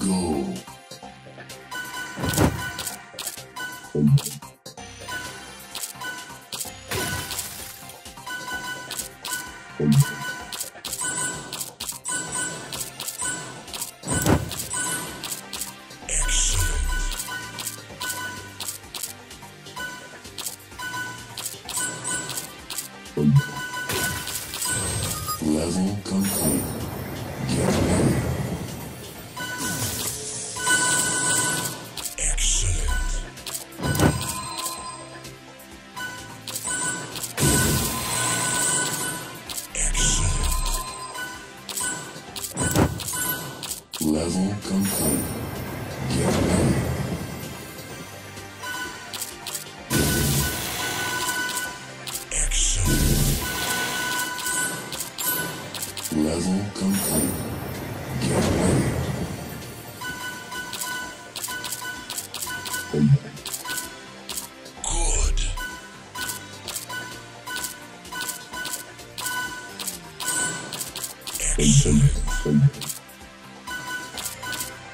go. Level complete. Get Level complete. Get ready. Excellent. Level complete. Get ready. Good. Excellent.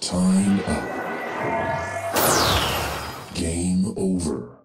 Time up. Game over.